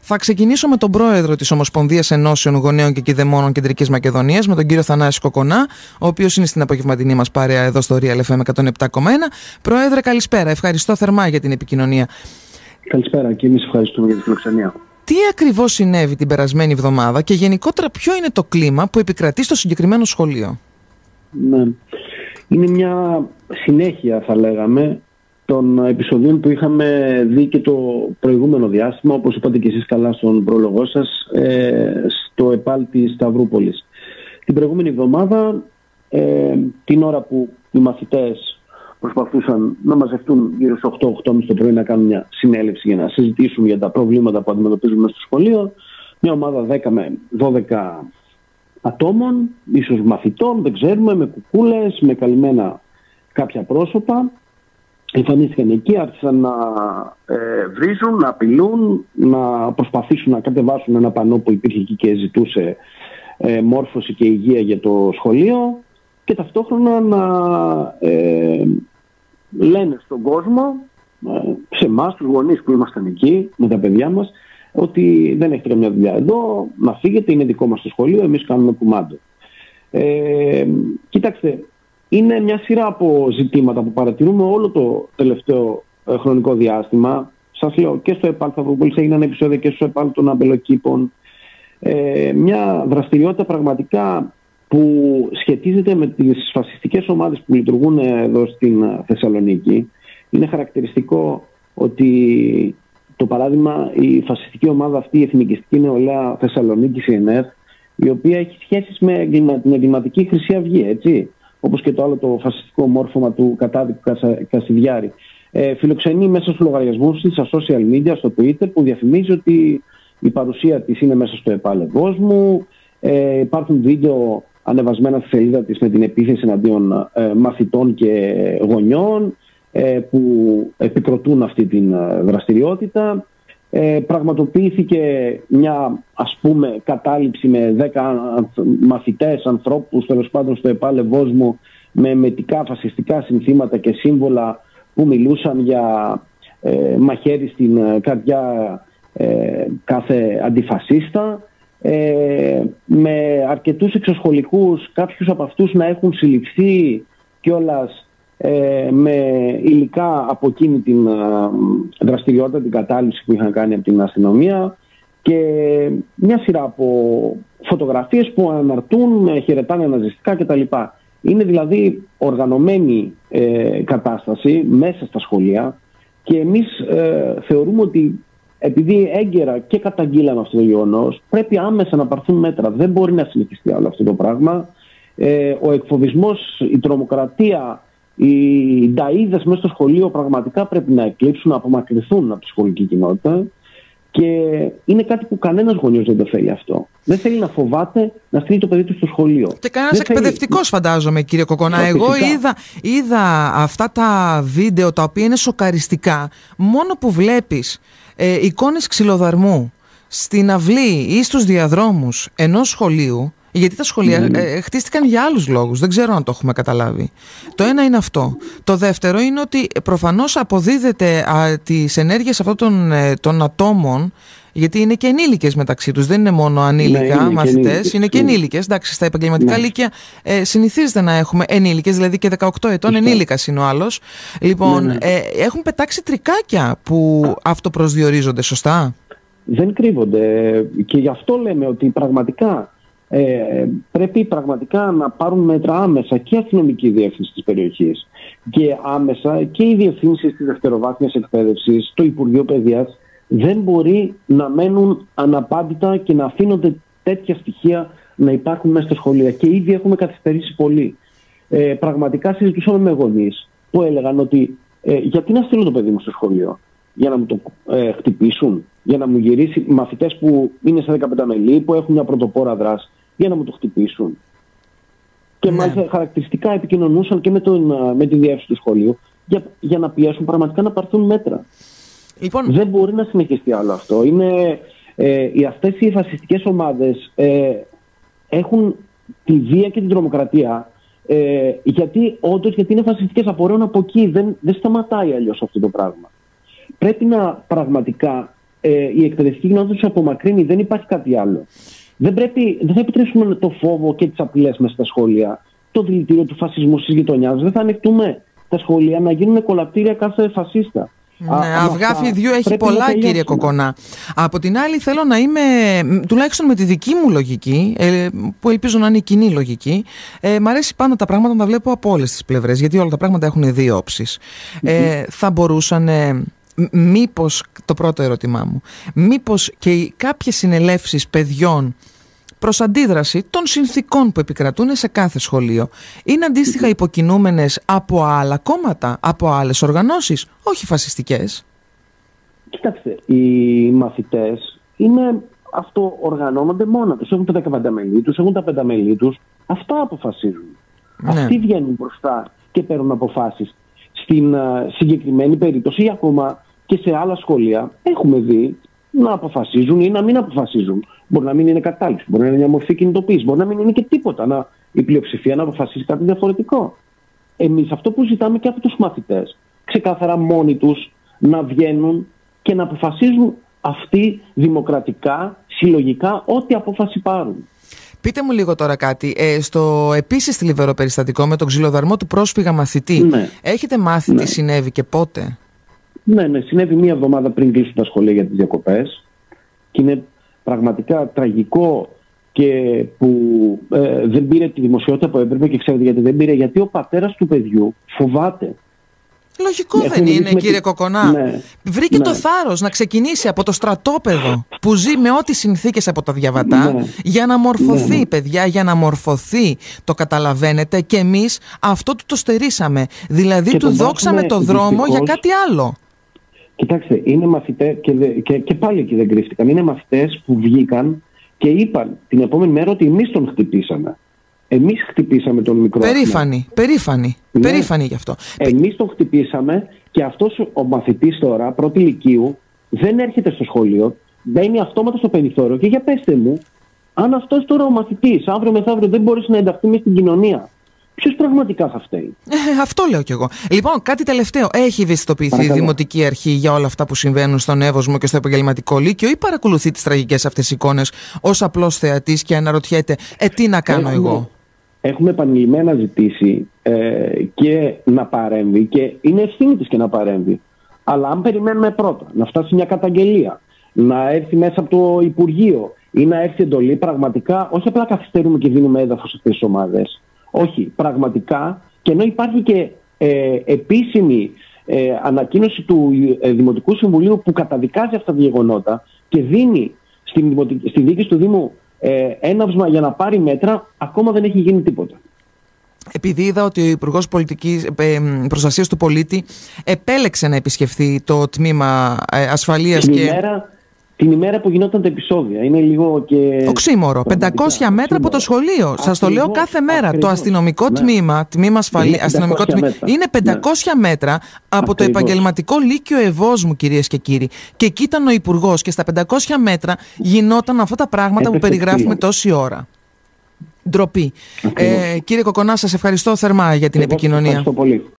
Θα ξεκινήσω με τον πρόεδρο της Ομοσπονδίας Ενώσεων Γονέων και Κιδεμόνων Κεντρικής Μακεδονίας, με τον κύριο Θανάση Κοκονά, ο οποίος είναι στην απογευματινή μας παρέα εδώ στο Real FM 107,1. Πρόεδρε, καλησπέρα. Ευχαριστώ θερμά για την επικοινωνία. Καλησπέρα και εμείς ευχαριστούμε για τη φιλοξενία. Τι ακριβώς συνέβη την περασμένη εβδομάδα και γενικότερα ποιο είναι το κλίμα που επικρατεί στο συγκεκριμένο σχολείο; Ναι. Είναι μια συνέχεια θα λέγαμε των επεισοδίων που είχαμε δει και το προηγούμενο διάστημα, όπως είπατε και εσείς καλά στον πρόλογό σας, ε, στο ΕΠΑΛ της Σταυρούπολης. Την προηγούμενη εβδομάδα, ε, την ώρα που οι μαθητές προσπαθούσαν να μαζευτούν γύρω στις 8-8 το πρωί να κάνουν μια συνέλευση για να συζητήσουν για τα προβλήματα που αντιμετωπίζουμε στο σχολείο, μια ομάδα 10 με 12 ατόμων, ίσως μαθητών, δεν ξέρουμε, με κουκούλες, με καλυμμένα κάποια πρόσωπα, εμφανίστηκαν εκεί, άρχισαν να ε, βρίζουν, να απειλούν, να προσπαθήσουν να κατεβάσουν ένα πανό που υπήρχε εκεί και ζητούσε ε, μόρφωση και υγεία για το σχολείο και ταυτόχρονα να ε, λένε στον κόσμο, ε, σε εμάς τους γονείς που ήμασταν εκεί με τα παιδιά μας, ότι δεν έχετε καμιά δουλειά εδώ, να φύγετε, είναι δικό μας το σχολείο, εμείς κάνουμε κουμάντο. Ε, κοιτάξτε, είναι μια σειρά από ζητήματα που παρατηρούμε όλο το τελευταίο ε, χρονικό διάστημα. Σας λέω και στο ΕΠΑΛ Σταυρούπολη έγιναν επεισόδια και στο ΕΠΑΛ των αμπελοκήπων. Ε, μια δραστηριότητα πραγματικά που σχετίζεται με τις φασιστικές ομάδες που λειτουργούν εδώ στην Θεσσαλονίκη. Είναι χαρακτηριστικό ότι το παράδειγμα η φασιστική ομάδα αυτή, η Εθνικιστική Νεολαία Θεσσαλονίκης, η ΕΝΕΘ, η οποία έχει σχέσεις με την εγκληματική Χρυσή Αυγή, έτσι όπως και το άλλο το φασιστικό μόρφωμα του κατάδικου Κασιδιάρη. Ε, φιλοξενεί μέσα στους λογαριασμούς της, στα social media, στο Twitter, που διαφημίζει ότι η παρουσία της είναι μέσα στο επάλευός μου. Ε, υπάρχουν βίντεο ανεβασμένα στη σελίδα της με την επίθεση εναντίον ε, μαθητών και γονιών ε, που επικροτούν αυτή την ε, δραστηριότητα ε, πραγματοποιήθηκε μια ας πούμε κατάληψη με 10 μαθητές, ανθρώπους τέλος πάντων στο επάλευό μου με μετικά φασιστικά συνθήματα και σύμβολα που μιλούσαν για ε, μαχαίρι στην ε, καρδιά ε, κάθε αντιφασίστα. Ε, με αρκετούς εξωσχολικούς κάποιους από αυτούς να έχουν συλληφθεί κιόλας ε, με υλικά από εκείνη την ε, δραστηριότητα, την κατάληψη που είχαν κάνει από την αστυνομία και μια σειρά από φωτογραφίες που αναρτούν, χαιρετάνε αναζητικά κτλ. Είναι δηλαδή οργανωμένη ε, κατάσταση μέσα στα σχολεία και εμείς θεωρούμε ότι επειδή έγκαιρα και καταγγείλαμε αυτό το γεγονός, πρέπει άμεσα να πάρθουν μέτρα. Δεν μπορεί να συνεχιστεί άλλο αυτό το πράγμα. ο εκφοβισμός, η τρομοκρατία οι νταΐδες μέσα στο σχολείο πραγματικά πρέπει να εκλείψουν, να απομακρυνθούν από τη σχολική κοινότητα και είναι κάτι που κανένας γονιός δεν το θέλει αυτό. Δεν θέλει να φοβάται να στείλει το παιδί του στο σχολείο. Και κανένας εκπαιδευτικό, θέλει... φαντάζομαι, κύριε Κοκονά. Εγώ είδα, είδα αυτά τα βίντεο τα οποία είναι σοκαριστικά. Μόνο που βλέπεις ε, εικόνες ξυλοδαρμού στην αυλή ή στους διαδρόμους ενός σχολείου γιατί τα σχολεία ναι, ναι. Ε, χτίστηκαν για άλλους λόγους. Δεν ξέρω αν το έχουμε καταλάβει. Το ένα είναι αυτό. Το δεύτερο είναι ότι προφανώς αποδίδεται τις ενέργειες αυτών των, ε, των ατόμων γιατί είναι και ενήλικες μεταξύ τους. Δεν είναι μόνο ανήλικα ναι, μαθητές, είναι και ενήλικες. Εντάξει, στα επαγγελματικά ναι. λύκεια ε, συνηθίζεται να έχουμε ενήλικες, δηλαδή και 18 ετών ενήλικας είναι ο άλλος. Λοιπόν, ναι, ε, έχουν πετάξει τρικάκια που αυτοπροσδιορίζονται, σωστά; Δεν κρύβονται. Και γι' αυτό λέμε ότι πραγματικά ε, πρέπει πραγματικά να πάρουν μέτρα άμεσα και η αστυνομική διεύθυνση της περιοχής και άμεσα και οι διευθύνσεις της δευτεροβάθμιας εκπαίδευσης, το Υπουργείο Παιδείας δεν μπορεί να μένουν αναπάντητα και να αφήνονται τέτοια στοιχεία να υπάρχουν μέσα στα σχολεία και ήδη έχουμε καθυστερήσει πολύ. Ε, πραγματικά συζητούσαμε με γονείς που έλεγαν ότι ε, γιατί να στείλω το παιδί μου στο σχολείο; Για να μου το ε, χτυπήσουν, για να μου γυρίσει μαθητές που είναι σε 15 μελή, που έχουν μια πρωτοπόρα δράση για να μου το χτυπήσουν. Και ναι. μάλιστα χαρακτηριστικά επικοινωνούσαν και με, τον, με τη διεύθυνση του σχολείου για, για να πιέσουν πραγματικά να πάρθουν μέτρα. Λοιπόν... Δεν μπορεί να συνεχιστεί άλλο αυτό. Είναι, ε, οι, αυτές οι φασιστικές ομάδες ε, έχουν τη βία και την τρομοκρατία ε, γιατί όντως γιατί είναι φασιστικές απορρέων από εκεί. Δεν, δεν σταματάει αλλιώς αυτό το πράγμα. Πρέπει να πραγματικά ε, η εκπαιδευτική κοινότητα τους απομακρύνει, δεν υπάρχει κάτι άλλο. Δεν, πρέπει, δεν θα επιτρέψουμε το φόβο και τις απειλές μέσα στα σχόλια, το δηλητήριο του φασισμού στις γειτονιάς. Δεν θα ανοιχτούμε τα σχολεία να γίνουν κολαπτήρια κάθε φασίστα. Ναι, αυγά φιδιού έχει πολλά κύριε Κοκονά. Από την άλλη θέλω να είμαι, τουλάχιστον με τη δική μου λογική, ε, που ελπίζω να είναι η κοινή λογική, ε, μ' αρέσει πάντα τα πράγματα να τα βλέπω από όλες τις πλευρές, γιατί όλα τα πράγματα έχουν δύο όψεις. Ε, θα μπορούσαν... Ε, μήπως, το πρώτο ερώτημά μου, μήπως και κάποιες συνελεύσεις παιδιών προς αντίδραση των συνθήκων που επικρατούν σε κάθε σχολείο είναι αντίστοιχα υποκινούμενες από άλλα κόμματα, από άλλες οργανώσεις, όχι φασιστικές; Κοιτάξτε, οι μαθητές είναι αυτό οργανώνονται μόνα τους. Έχουν τα 15 μέλη τους, έχουν τα πέντα μέλη τους. Αυτά αποφασίζουν. Ναι. Αυτοί βγαίνουν μπροστά και παίρνουν αποφάσεις. Στην uh, συγκεκριμένη περίπτωση ή ακόμα και σε άλλα σχολεία έχουμε δει να αποφασίζουν ή να μην αποφασίζουν. Μπορεί να μην είναι κατάληψη, μπορεί να είναι μια μορφή κινητοποίησης, μπορεί να μην είναι και τίποτα. Να, η πλειοψηφία να αποφασίσει κάτι διαφορετικό. Εμείς αυτό που ζητάμε και από τους μαθητές, ξεκάθαρα μόνοι τους να βγαίνουν και να αποφασίζουν αυτοί δημοκρατικά, συλλογικά, ό,τι απόφαση πάρουν. Πείτε μου λίγο τώρα κάτι. Ε, στο επίσης θλιβερό περιστατικό με τον ξυλοδαρμό του πρόσφυγα μαθητή, ναι. έχετε μάθει τι ναι. συνέβη και πότε; Ναι, ναι, συνέβη μία εβδομάδα πριν κλείσουν τα σχολεία για τις διακοπές και είναι πραγματικά τραγικό και που ε, δεν πήρε τη δημοσιότητα που έπρεπε και ξέρετε γιατί δεν πήρε, γιατί ο πατέρας του παιδιού φοβάται. Λογικό δεν είναι, κύριε Κοκονά. Ναι, Βρήκε το ναι. θάρρος να ξεκινήσει από το στρατόπεδο που ζει με ό,τι συνθήκες από τα διαβατά ναι. για να μορφωθεί, ναι, παιδιά, για να μορφωθεί. Το καταλαβαίνετε και εμείς αυτό του το στερήσαμε. Δηλαδή του δόξαμε το δρόμο για κάτι άλλο. Κοιτάξτε, είναι μαθητέ και, και, και πάλι εκεί δεν κρύφτηκαν. Είναι μαθητές που βγήκαν και είπαν την επόμενη μέρα ότι εμείς τον χτυπήσαμε. Εμείς χτυπήσαμε τον μικρό. Περήφανη, περήφανη. Ναι. Περήφανη γι' αυτό. Εμείς τον χτυπήσαμε και αυτός ο μαθητής τώρα, πρώτη ηλικίου, δεν έρχεται στο σχολείο, μπαίνει αυτόματα στο περιθώριο. Και για πέστε μου, αν αυτός τώρα ο μαθητής αύριο μεθαύριο δεν μπορείς να ενταχθεί μέσα στην κοινωνία, Ποιος πραγματικά θα φταίει; Ε, αυτό λέω κι εγώ. Λοιπόν, κάτι τελευταίο. Έχει ευαισθητοποιηθεί η Δημοτική Αρχή για όλα αυτά που συμβαίνουν στον Εύωσμο και στο επαγγελματικό Λύκειο ή παρακολουθεί τις τραγικές αυτές εικόνες ως απλός θεατής και αναρωτιέται, Ε, τι να κάνω έχουμε, εγώ; Έχουμε επανειλημμένα ζητήσει ε, και να παρέμβει και είναι ευθύνη της και να παρέμβει. Αλλά αν περιμένουμε πρώτα να φτάσει μια καταγγελία, να έρθει μέσα από το Υπουργείο ή να έρθει εντολή, πραγματικά όχι απλά καθυστερούμε και δίνουμε έδαφος σε αυτές τις ομάδες. Όχι, πραγματικά και ενώ υπάρχει και ε, επίσημη ε, ανακοίνωση του ε, Δημοτικού Συμβουλίου που καταδικάζει αυτά τα γεγονότα και δίνει στην, στη διοίκηση του Δήμου ε, έναυσμα για να πάρει μέτρα, ακόμα δεν έχει γίνει τίποτα. Επειδή είδα ότι ο Υπουργός ε, Προστασίας του Πολίτη επέλεξε να επισκεφθεί το τμήμα ασφαλείας και. Την ημέρα που γινόταν τα επεισόδια. Είναι λίγο και. Οξύμορο. 500 μέτρα από το σχολείο. Σας το λέω κάθε μέρα. Το αστυνομικό ναι. τμήμα, τμήμα ασφαλή, αστυνομικό τμήμα, είναι 500 ναι. μέτρα από το επαγγελματικό λύκειο Ευόσμου, κυρίες και κύριοι. Και εκεί ήταν ο Υπουργός και στα 500 μέτρα γινόταν αυτά τα πράγματα που περιγράφουμε τόση ώρα. Ντροπή. Ε, κύριε Κοκονά, σας ευχαριστώ θερμά για την επικοινωνία. Ευχαριστώ πολύ.